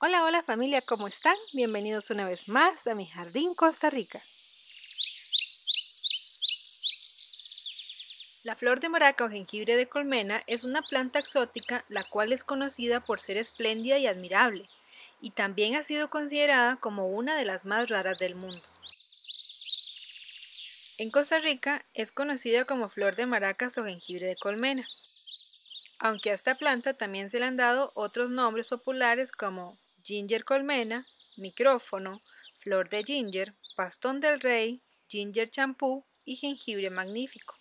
Hola, hola familia, ¿cómo están? Bienvenidos una vez más a mi jardín Costa Rica. La flor de maraca o jengibre de colmena es una planta exótica la cual es conocida por ser espléndida y admirable, y también ha sido considerada como una de las más raras del mundo. En Costa Rica es conocida como flor de maracas o jengibre de colmena, aunque a esta planta también se le han dado otros nombres populares como ginger colmena, micrófono, flor de ginger, pastón del rey, ginger champú y jengibre magnífico.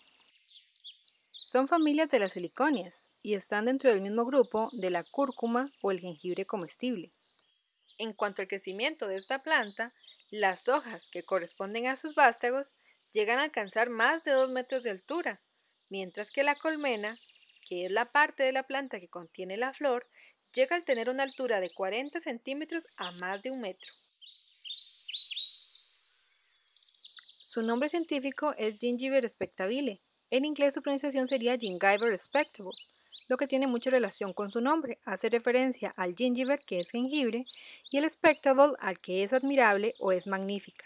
Son familias de las siliconias y están dentro del mismo grupo de la cúrcuma o el jengibre comestible. En cuanto al crecimiento de esta planta, las hojas que corresponden a sus vástagos llegan a alcanzar más de 2 metros de altura, mientras que la colmena, que es la parte de la planta que contiene la flor, llega al tener una altura de 40 centímetros a más de un metro. Su nombre científico es Gingiber spectabile. En inglés su pronunciación sería Gingiber respectable, lo que tiene mucha relación con su nombre. Hace referencia al gingiber, que es jengibre, y el spectable, al que es admirable o es magnífica.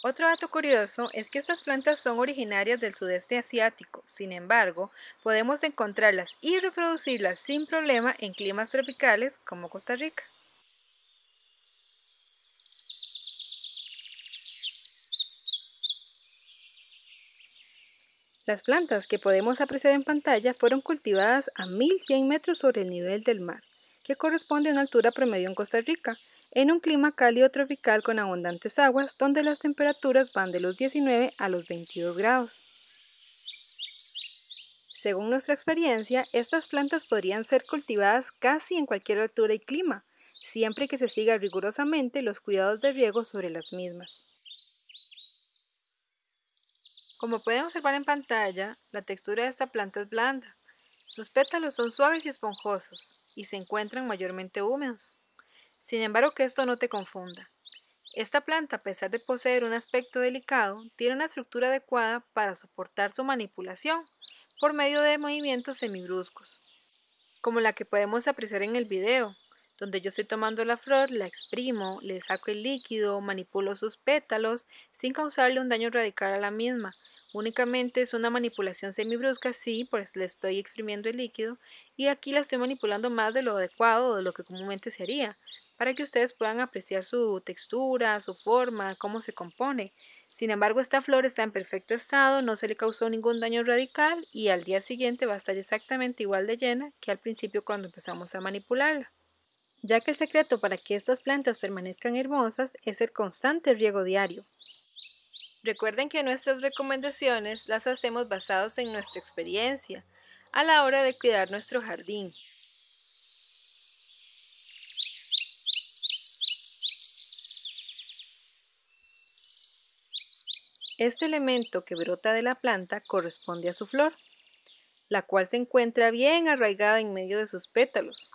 Otro dato curioso es que estas plantas son originarias del sudeste asiático, sin embargo, podemos encontrarlas y reproducirlas sin problema en climas tropicales como Costa Rica. Las plantas que podemos apreciar en pantalla fueron cultivadas a 1100 metros sobre el nivel del mar, que corresponde a una altura promedio en Costa Rica, en un clima cálido tropical con abundantes aguas donde las temperaturas van de los 19 a los 22 grados. Según nuestra experiencia, estas plantas podrían ser cultivadas casi en cualquier altura y clima, siempre que se siga rigurosamente los cuidados de riego sobre las mismas. Como pueden observar en pantalla, la textura de esta planta es blanda. Sus pétalos son suaves y esponjosos y se encuentran mayormente húmedos. Sin embargo, que esto no te confunda. Esta planta, a pesar de poseer un aspecto delicado, tiene una estructura adecuada para soportar su manipulación por medio de movimientos semibruscos, como la que podemos apreciar en el video, donde yo estoy tomando la flor, la exprimo, le saco el líquido, manipulo sus pétalos sin causarle un daño radical a la misma. Únicamente es una manipulación semibrusca, sí, pues le estoy exprimiendo el líquido y aquí la estoy manipulando más de lo adecuado o de lo que comúnmente se haría, para que ustedes puedan apreciar su textura, su forma, cómo se compone. Sin embargo, esta flor está en perfecto estado, no se le causó ningún daño radical y al día siguiente va a estar exactamente igual de llena que al principio cuando empezamos a manipularla. Ya que el secreto para que estas plantas permanezcan hermosas es el constante riego diario. Recuerden que nuestras recomendaciones las hacemos basados en nuestra experiencia a la hora de cuidar nuestro jardín. Este elemento que brota de la planta corresponde a su flor, la cual se encuentra bien arraigada en medio de sus pétalos.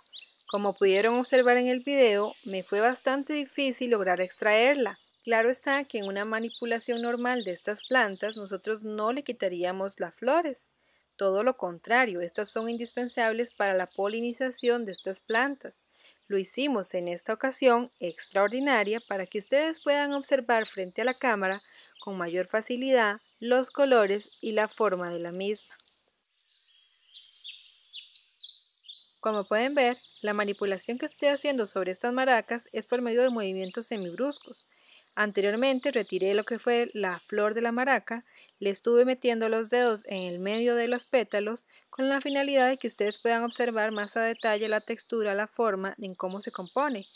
Como pudieron observar en el video, me fue bastante difícil lograr extraerla. Claro está que en una manipulación normal de estas plantas nosotros no le quitaríamos las flores. Todo lo contrario, estas son indispensables para la polinización de estas plantas. Lo hicimos en esta ocasión extraordinaria para que ustedes puedan observar frente a la cámara con mayor facilidad los colores y la forma de la misma. Como pueden ver, la manipulación que estoy haciendo sobre estas maracas es por medio de movimientos semibruscos. Anteriormente retiré lo que fue la flor de la maraca, le estuve metiendo los dedos en el medio de los pétalos con la finalidad de que ustedes puedan observar más a detalle la textura, la forma en cómo se compone.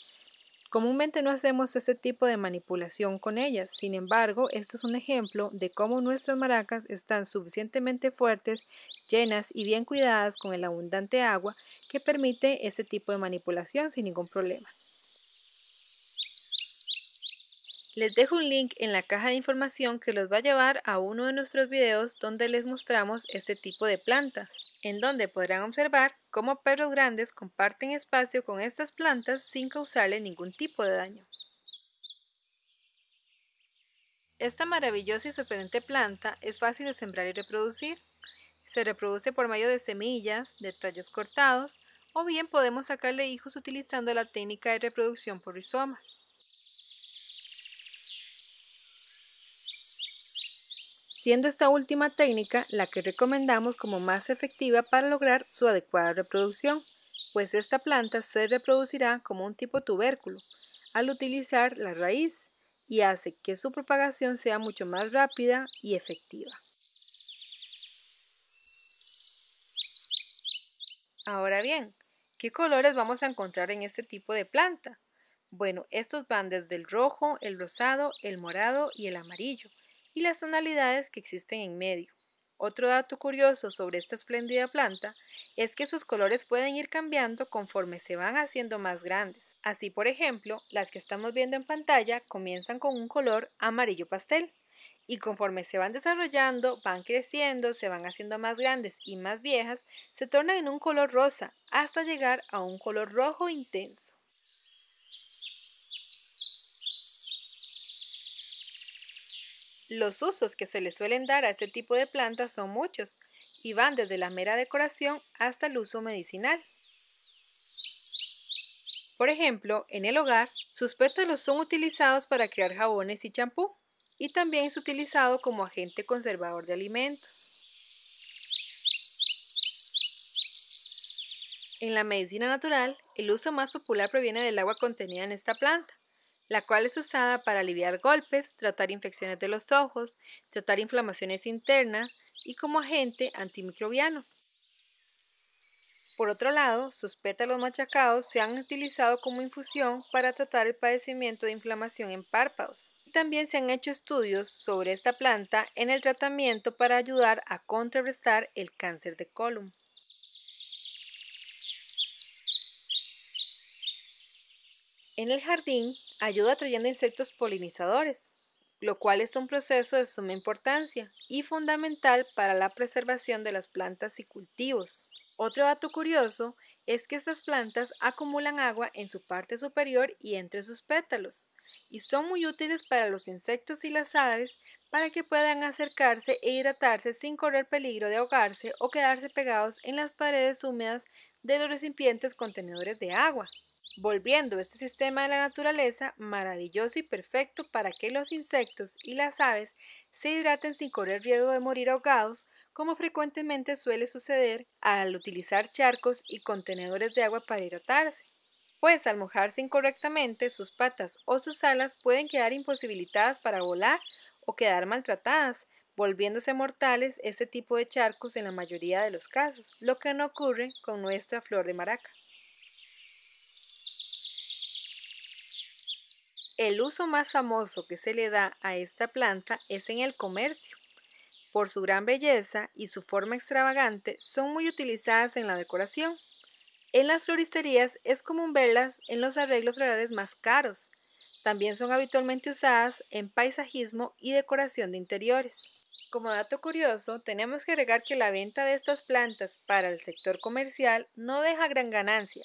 Comúnmente no hacemos ese tipo de manipulación con ellas, sin embargo, esto es un ejemplo de cómo nuestras maracas están suficientemente fuertes, llenas y bien cuidadas con el abundante agua que permite este tipo de manipulación sin ningún problema. Les dejo un link en la caja de información que los va a llevar a uno de nuestros videos donde les mostramos este tipo de plantas en donde podrán observar cómo perros grandes comparten espacio con estas plantas sin causarle ningún tipo de daño. Esta maravillosa y sorprendente planta es fácil de sembrar y reproducir. Se reproduce por medio de semillas, de tallos cortados o bien podemos sacarle hijos utilizando la técnica de reproducción por rizomas. Siendo esta última técnica la que recomendamos como más efectiva para lograr su adecuada reproducción, pues esta planta se reproducirá como un tipo tubérculo al utilizar la raíz y hace que su propagación sea mucho más rápida y efectiva. Ahora bien, ¿qué colores vamos a encontrar en este tipo de planta? Bueno, estos van desde el rojo, el rosado, el morado y el amarillo, y las tonalidades que existen en medio. Otro dato curioso sobre esta espléndida planta es que sus colores pueden ir cambiando conforme se van haciendo más grandes. Así, por ejemplo, las que estamos viendo en pantalla comienzan con un color amarillo pastel, y conforme se van desarrollando, van creciendo, se van haciendo más grandes y más viejas, se tornan en un color rosa hasta llegar a un color rojo intenso. Los usos que se le suelen dar a este tipo de plantas son muchos y van desde la mera decoración hasta el uso medicinal. Por ejemplo, en el hogar, sus pétalos son utilizados para crear jabones y champú y también es utilizado como agente conservador de alimentos. En la medicina natural, el uso más popular proviene del agua contenida en esta planta, la cual es usada para aliviar golpes, tratar infecciones de los ojos, tratar inflamaciones internas y como agente antimicrobiano. Por otro lado, sus pétalos machacados se han utilizado como infusión para tratar el padecimiento de inflamación en párpados. También se han hecho estudios sobre esta planta en el tratamiento para ayudar a contrarrestar el cáncer de colon. En el jardín ayuda atrayendo insectos polinizadores, lo cual es un proceso de suma importancia y fundamental para la preservación de las plantas y cultivos. Otro dato curioso es que estas plantas acumulan agua en su parte superior y entre sus pétalos, y son muy útiles para los insectos y las aves para que puedan acercarse e hidratarse sin correr peligro de ahogarse o quedarse pegados en las paredes húmedas de los recipientes contenedores de agua, volviendo este sistema de la naturaleza maravilloso y perfecto para que los insectos y las aves se hidraten sin correr riesgo de morir ahogados, como frecuentemente suele suceder al utilizar charcos y contenedores de agua para hidratarse pues al mojarse incorrectamente sus patas o sus alas pueden quedar imposibilitadas para volar o quedar maltratadas, volviéndose mortales este tipo de charcos en la mayoría de los casos, lo que no ocurre con nuestra flor de maraca. El uso más famoso que se le da a esta planta es en el comercio. Por su gran belleza y su forma extravagante, son muy utilizadas en la decoración. En las floristerías es común verlas en los arreglos florales más caros. También son habitualmente usadas en paisajismo y decoración de interiores. Como dato curioso, tenemos que agregar que la venta de estas plantas para el sector comercial no deja gran ganancia,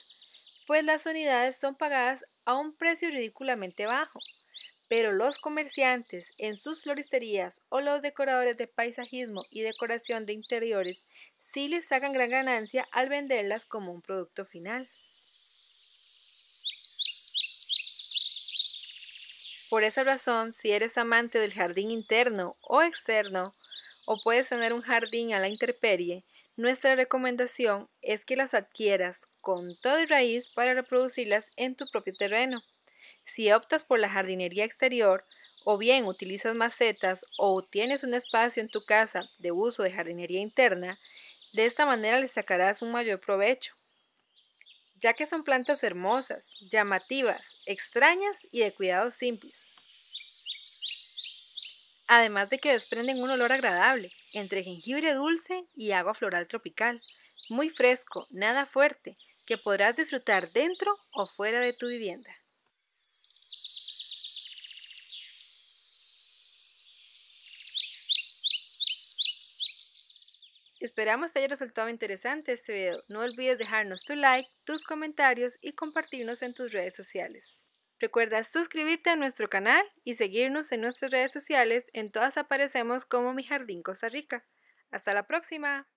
pues las unidades son pagadas a un precio ridículamente bajo. Pero los comerciantes en sus floristerías o los decoradores de paisajismo y decoración de interiores sí les sacan gran ganancia al venderlas como un producto final. Por esa razón, si eres amante del jardín interno o externo, o puedes tener un jardín a la intemperie, nuestra recomendación es que las adquieras con todo y raíz para reproducirlas en tu propio terreno. Si optas por la jardinería exterior, o bien utilizas macetas o tienes un espacio en tu casa de uso de jardinería interna, de esta manera le sacarás un mayor provecho, ya que son plantas hermosas, llamativas, extrañas y de cuidados simples. Además de que desprenden un olor agradable, entre jengibre dulce y agua floral tropical, muy fresco, nada fuerte, que podrás disfrutar dentro o fuera de tu vivienda. Esperamos te haya resultado interesante este video. No olvides dejarnos tu like, tus comentarios y compartirnos en tus redes sociales. Recuerda suscribirte a nuestro canal y seguirnos en nuestras redes sociales. En todas aparecemos como Mi Jardín Costa Rica. Hasta la próxima.